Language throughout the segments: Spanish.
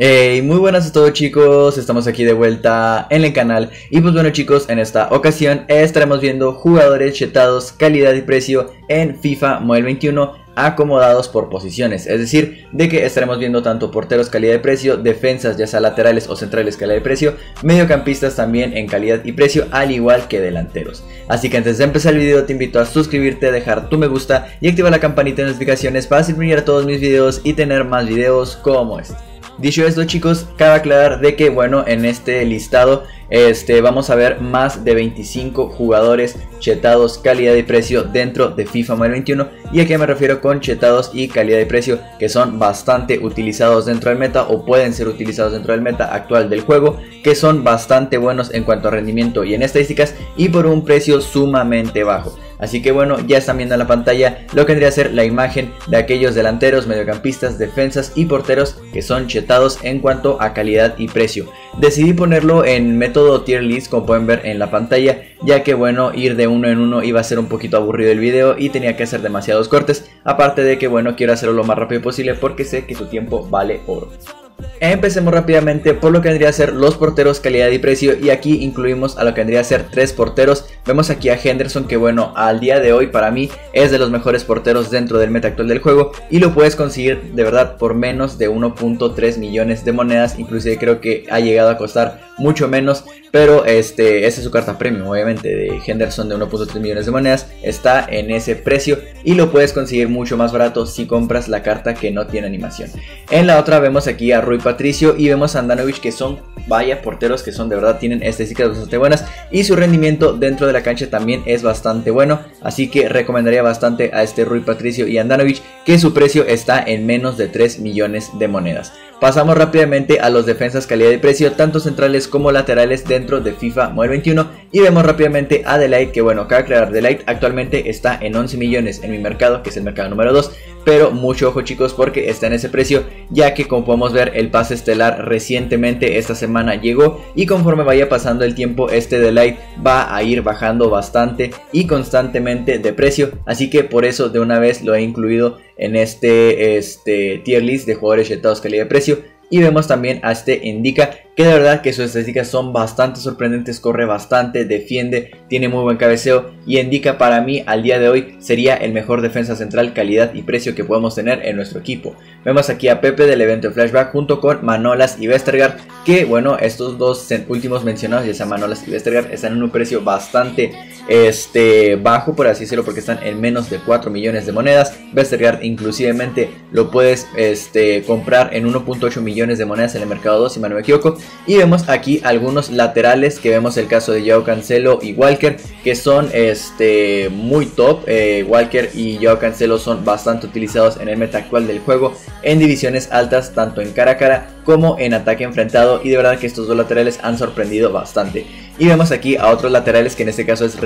Hey, muy buenas a todos chicos, estamos aquí de vuelta en el canal y pues bueno chicos, en esta ocasión estaremos viendo jugadores chetados calidad y precio en FIFA Mobile 21 acomodados por posiciones, es decir, de que estaremos viendo tanto porteros calidad y precio, defensas ya sea laterales o centrales calidad y precio, mediocampistas también en calidad y precio, al igual que delanteros. Así que antes de empezar el video te invito a suscribirte, dejar tu me gusta y activar la campanita de notificaciones para así a todos mis videos y tener más videos como este. Dicho esto chicos, cabe aclarar de que bueno, en este listado este, vamos a ver más de 25 jugadores chetados calidad y precio dentro de FIFA Mobile 21 y a qué me refiero con chetados y calidad de precio que son bastante utilizados dentro del meta o pueden ser utilizados dentro del meta actual del juego que son bastante buenos en cuanto a rendimiento y en estadísticas y por un precio sumamente bajo. Así que bueno, ya están viendo en la pantalla lo que vendría a ser la imagen de aquellos delanteros, mediocampistas, defensas y porteros que son chetados en cuanto a calidad y precio. Decidí ponerlo en método tier list como pueden ver en la pantalla ya que bueno ir de uno en uno iba a ser un poquito aburrido el video y tenía que hacer demasiados cortes. Aparte de que bueno quiero hacerlo lo más rápido posible porque sé que su tiempo vale oro. Empecemos rápidamente por lo que vendría a ser los porteros calidad y precio y aquí incluimos a lo que vendría a ser tres porteros. Vemos aquí a Henderson que bueno al día de hoy para mí es de los mejores porteros dentro del meta actual del juego y lo puedes conseguir de verdad por menos de 1.3 millones de monedas, inclusive creo que ha llegado a costar mucho menos, pero este, es su carta premium, obviamente, de Henderson de 1.3 millones de monedas, está en ese precio y lo puedes conseguir mucho más barato si compras la carta que no tiene animación. En la otra vemos aquí a Rui Patricio y vemos a Andanovic que son, vaya, porteros que son de verdad, tienen estadísticas bastante buenas y su rendimiento dentro de la cancha también es bastante bueno, así que recomendaría bastante a este Rui Patricio y Andanovic que su precio está en menos de 3 millones de monedas. Pasamos rápidamente a los defensas calidad y precio, tanto centrales como laterales dentro de FIFA Mobile 21 y vemos rápidamente a Delight que bueno, cabe aclarar, Delight actualmente está en 11 millones en mi mercado, que es el mercado número 2, pero mucho ojo chicos porque está en ese precio, ya que como podemos ver el pase estelar recientemente esta semana llegó y conforme vaya pasando el tiempo este Delight va a ir bajando bastante y constantemente de precio, así que por eso de una vez lo he incluido en este, este tier list de jugadores chetados calidad de precio. Y vemos también a este Indica que de verdad que sus estadísticas son bastante sorprendentes, corre bastante, defiende, tiene muy buen cabeceo y indica para mí al día de hoy sería el mejor defensa central calidad y precio que podemos tener en nuestro equipo. Vemos aquí a Pepe del evento de Flashback junto con Manolas y Westergaard que bueno estos dos últimos mencionados ya sea Manolas y Westergaard están en un precio bastante este, bajo por así decirlo porque están en menos de 4 millones de monedas. Westergaard inclusivemente lo puedes este, comprar en 1.8 millones de monedas en el mercado 2 si no me equivoco y vemos aquí algunos laterales que vemos el caso de Joao Cancelo y Walker que son este, muy top. Eh, Walker y Joao Cancelo son bastante utilizados en el meta actual del juego en divisiones altas tanto en cara a cara como en ataque enfrentado y de verdad que estos dos laterales han sorprendido bastante. Y vemos aquí a otros laterales que en este caso es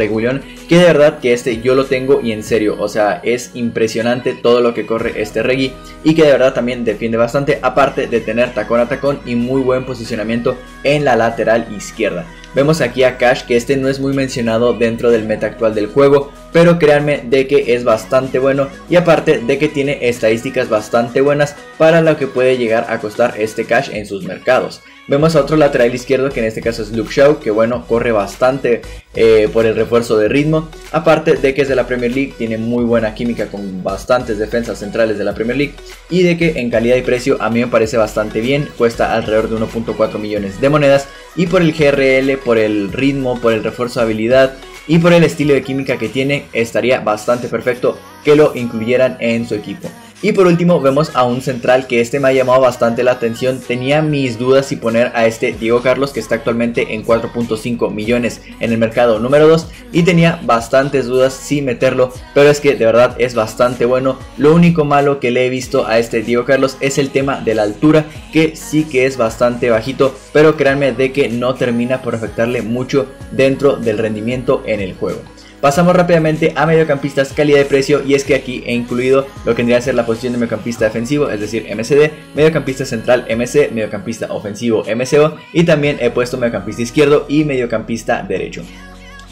Que de verdad que este yo lo tengo y en serio, o sea, es impresionante todo lo que corre este Regi y que de verdad también defiende bastante, aparte de tener tacón a tacón y muy buen posicionamiento en la lateral izquierda. Vemos aquí a Cash que este no es muy mencionado dentro del meta actual del juego, pero créanme de que es bastante bueno y aparte de que tiene estadísticas bastante buenas para lo que puede llegar a costar este Cash en sus mercados. Vemos a otro lateral izquierdo que en este caso es Luke Shaw, que bueno, corre bastante eh, por el refuerzo de ritmo. Aparte de que es de la Premier League, tiene muy buena química con bastantes defensas centrales de la Premier League. Y de que en calidad y precio a mí me parece bastante bien, cuesta alrededor de 1.4 millones de monedas. Y por el GRL, por el ritmo, por el refuerzo de habilidad y por el estilo de química que tiene, estaría bastante perfecto que lo incluyeran en su equipo. Y por último vemos a un central que este me ha llamado bastante la atención. Tenía mis dudas si poner a este Diego Carlos que está actualmente en 4.5 millones en el mercado número 2. Y tenía bastantes dudas si meterlo. Pero es que de verdad es bastante bueno. Lo único malo que le he visto a este Diego Carlos es el tema de la altura. Que sí que es bastante bajito. Pero créanme de que no termina por afectarle mucho dentro del rendimiento en el juego. Pasamos rápidamente a mediocampistas calidad de precio y es que aquí he incluido lo que tendría que ser la posición de mediocampista defensivo, es decir, MCD, mediocampista central MC, mediocampista ofensivo MCO y también he puesto mediocampista izquierdo y mediocampista derecho.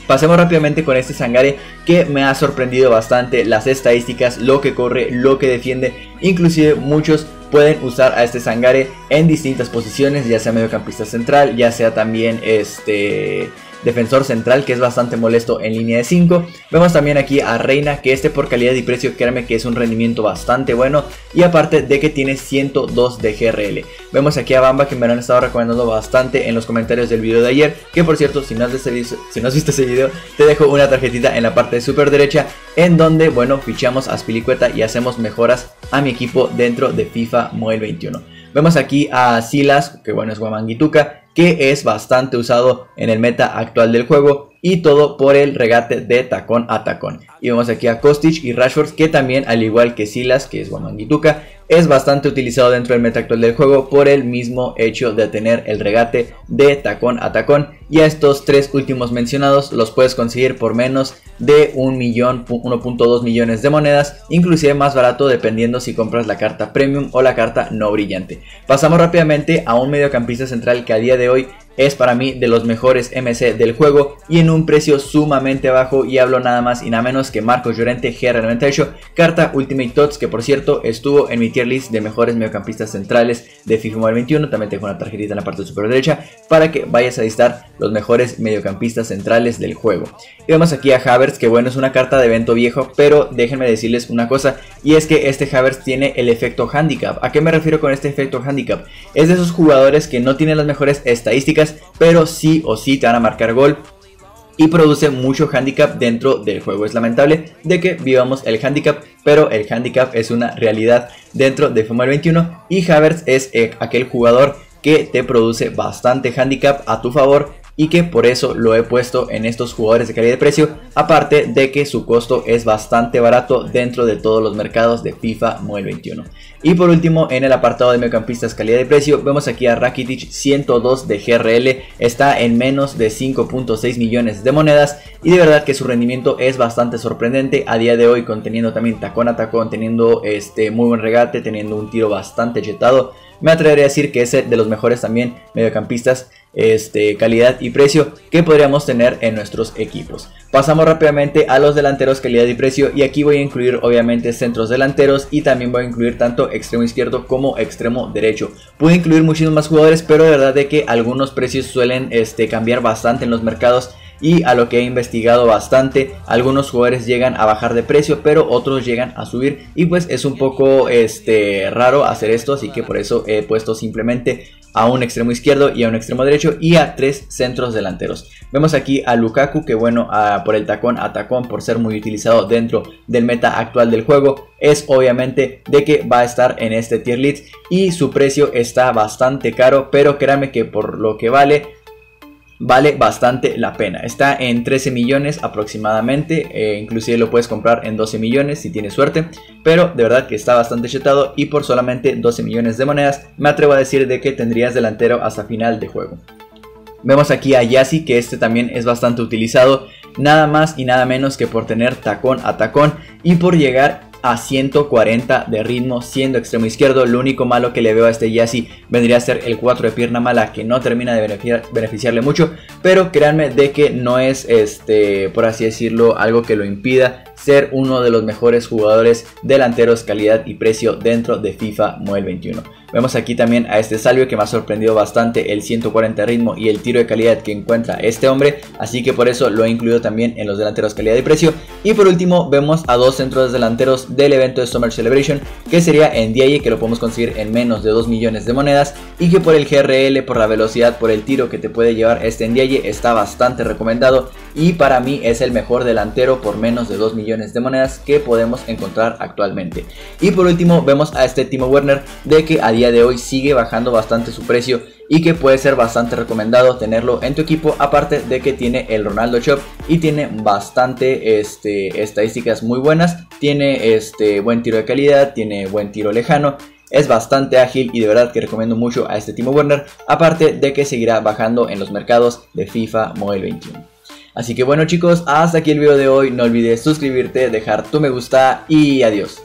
Pasemos rápidamente con este Sangare que me ha sorprendido bastante las estadísticas, lo que corre, lo que defiende, inclusive muchos pueden usar a este Sangare en distintas posiciones, ya sea mediocampista central, ya sea también este defensor central que es bastante molesto en línea de 5. Vemos también aquí a Reina que este por calidad y precio créanme que es un rendimiento bastante bueno y aparte de que tiene 102 de GRL. Vemos aquí a Bamba que me lo han estado recomendando bastante en los comentarios del video de ayer que por cierto si no has, visto, ese video te dejo una tarjetita en la parte super derecha en donde bueno fichamos a Spilicueta y hacemos mejoras a mi equipo dentro de FIFA Mobile 21. Vemos aquí a Silas, que bueno es Guamangituka, que es bastante usado en el meta actual del juego y todo por el regate de tacón a tacón. Y vemos aquí a Kostic y Rashford que también al igual que Silas que es Wamangituka es bastante utilizado dentro del meta actual del juego por el mismo hecho de tener el regate de tacón a tacón y a estos tres últimos mencionados los puedes conseguir por menos de 1.2 millones de monedas, inclusive más barato dependiendo si compras la carta premium o la carta no brillante. Pasamos rápidamente a un mediocampista central que a día de hoy es para mí de los mejores MC del juego y en un precio sumamente bajo y hablo nada más y nada menos que Marcos Llorente GR98, carta Ultimate Tots que por cierto estuvo en mi tier list de mejores mediocampistas centrales de FIFA Mobile 21, también tengo una tarjetita en la parte superior derecha para que vayas a listar los mejores mediocampistas centrales del juego. Y vemos aquí a Havertz que bueno es una carta de evento viejo pero déjenme decirles una cosa y es que este Havertz tiene el efecto handicap. ¿A qué me refiero con este efecto handicap? Es de esos jugadores que no tienen las mejores estadísticas pero sí o sí te van a marcar gol y produce mucho handicap dentro del juego. Es lamentable de que vivamos el handicap, pero el handicap es una realidad dentro de FUMAL 21 y Havertz es eh, aquel jugador que te produce bastante handicap a tu favor y que por eso lo he puesto en estos jugadores de calidad de precio, aparte de que su costo es bastante barato dentro de todos los mercados de FIFA Mobile 21. Y por último, en el apartado de mediocampistas calidad de precio, vemos aquí a Rakitic 102 de GRL, está en menos de 5.6 millones de monedas y de verdad que su rendimiento es bastante sorprendente a día de hoy, conteniendo también tacón a tacón, teniendo este muy buen regate, teniendo un tiro bastante jetado me atrevería a decir que es de los mejores también mediocampistas este, calidad y precio que podríamos tener en nuestros equipos. Pasamos rápidamente a los delanteros calidad y precio y aquí voy a incluir obviamente centros delanteros y también voy a incluir tanto extremo izquierdo como extremo derecho. Pude incluir muchísimos más jugadores pero de verdad de que algunos precios suelen este, cambiar bastante en los mercados y a lo que he investigado bastante, algunos jugadores llegan a bajar de precio, pero otros llegan a subir y pues es un poco este, raro hacer esto, así que por eso he puesto simplemente a un extremo izquierdo y a un extremo derecho y a tres centros delanteros. Vemos aquí a Lukaku que bueno por el tacón a tacón por ser muy utilizado dentro del meta actual del juego es obviamente de que va a estar en este tier list y su precio está bastante caro pero créanme que por lo que vale vale bastante la pena. Está en 13 millones aproximadamente, eh, inclusive lo puedes comprar en 12 millones si tienes suerte, pero de verdad que está bastante chetado y por solamente 12 millones de monedas me atrevo a decir de que tendrías delantero hasta final de juego. Vemos aquí a Yassi que este también es bastante utilizado, nada más y nada menos que por tener tacón a tacón y por llegar a 140 de ritmo siendo extremo izquierdo. Lo único malo que le veo a este Yassi vendría a ser el 4 de pierna mala que no termina de beneficiarle mucho. Pero créanme de que no es este, por así decirlo, algo que lo impida ser uno de los mejores jugadores delanteros calidad y precio dentro de FIFA Mobile 21. Vemos aquí también a este Salvio que me ha sorprendido bastante el 140 ritmo y el tiro de calidad que encuentra este hombre, así que por eso lo he incluido también en los delanteros calidad y precio. Y por último vemos a dos centros delanteros del evento de Summer Celebration, que sería en que lo podemos conseguir en menos de 2 millones de monedas y que por el GRL, por la velocidad, por el tiro que te puede llevar este en está bastante recomendado y para mí es el mejor delantero por menos de 2 de monedas que podemos encontrar actualmente. Y por último vemos a este Timo Werner de que a día de hoy sigue bajando bastante su precio y que puede ser bastante recomendado tenerlo en tu equipo aparte de que tiene el Ronaldo Shop y tiene bastante este, estadísticas muy buenas. Tiene este buen tiro de calidad tiene buen tiro lejano. Es bastante ágil y de verdad que recomiendo mucho a este Timo Werner aparte de que seguirá bajando en los mercados de FIFA Mobile 21 Así que bueno chicos, hasta aquí el video de hoy. No olvides suscribirte, dejar tu me gusta y adiós.